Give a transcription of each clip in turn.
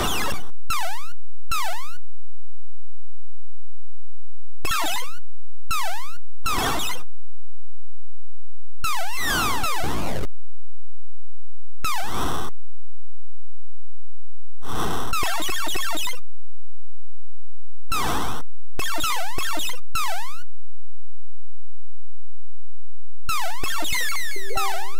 you Yeah!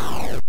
you